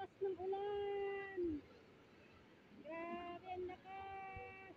lakas ng ulan. Grabe ang lakas.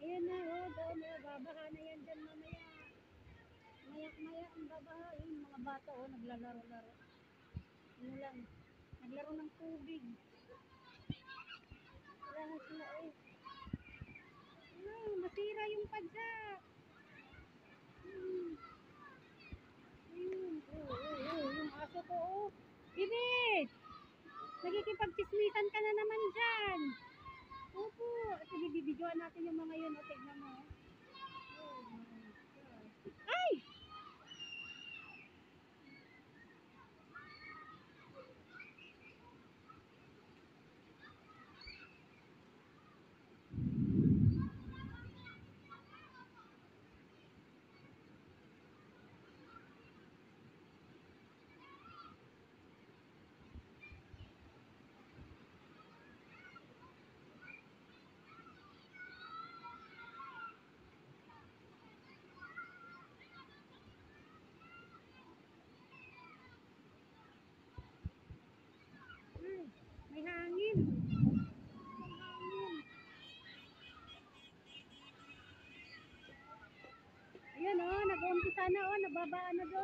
Ayan na, oh, doon, oh, babaha na yan dyan mamaya. Maya-maya ang babahain. Mga bata, oh, naglalaro-laro. Ano lang, naglaro ng tubig. Wala na sila, eh. Ano, masira yung padyak. Hmm. Ayun, oh, oh, oh, yung aso ko, oh. Bibit! Na naman dyan. Opo. Sige, bibidyoan natin yung mga yun. O, tignan mo. Oh my God. Ay! Nababaan na doon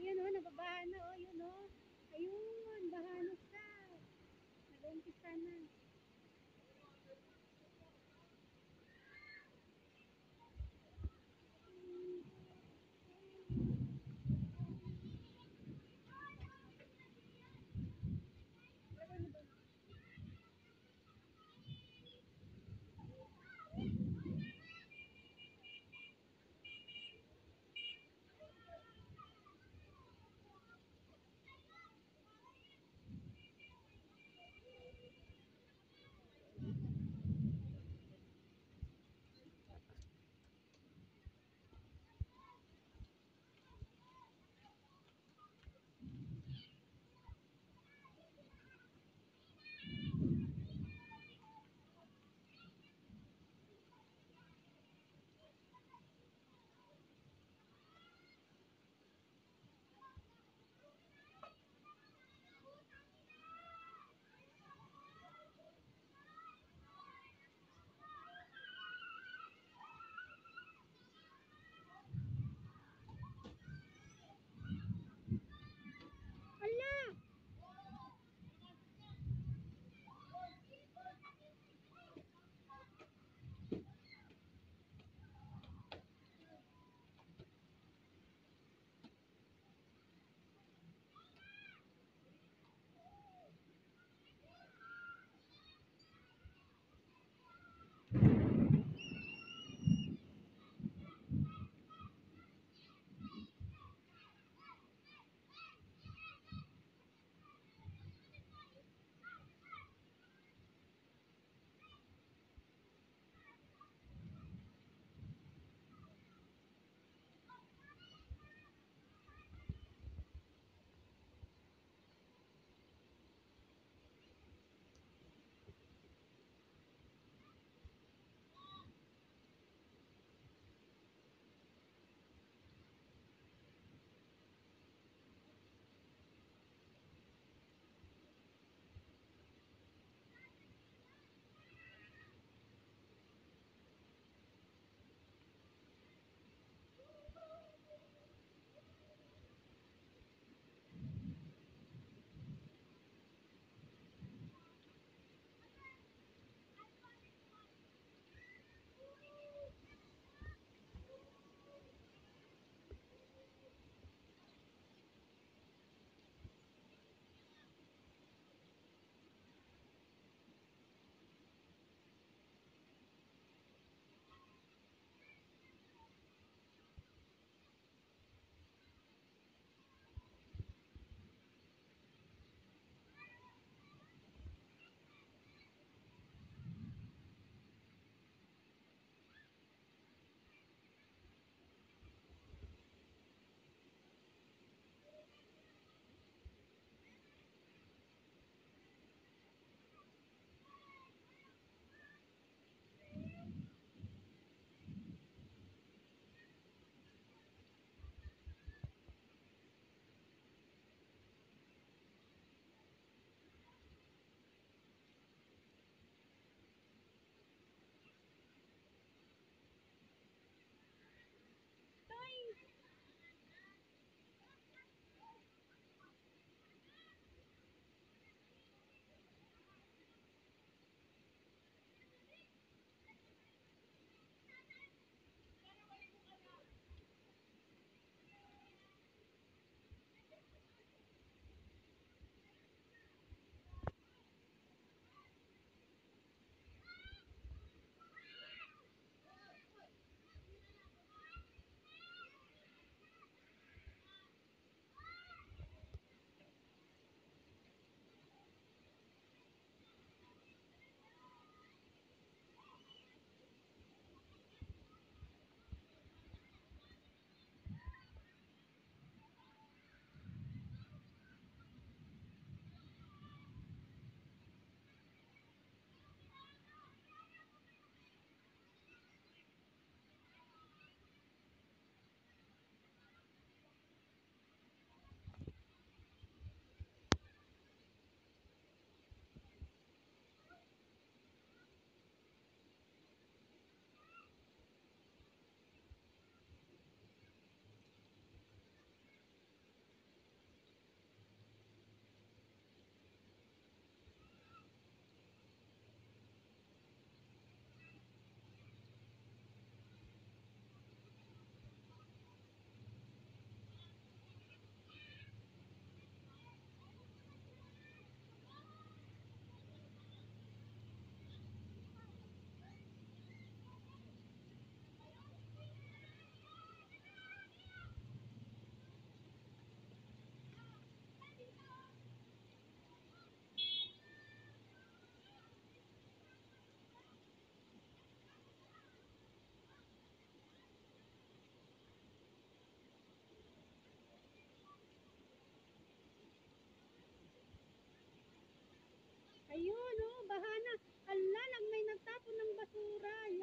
Pa. Ayun oh, nababahan na oh, yun oh. Ayun, baha na siya. Nag-uumpisa na. ได้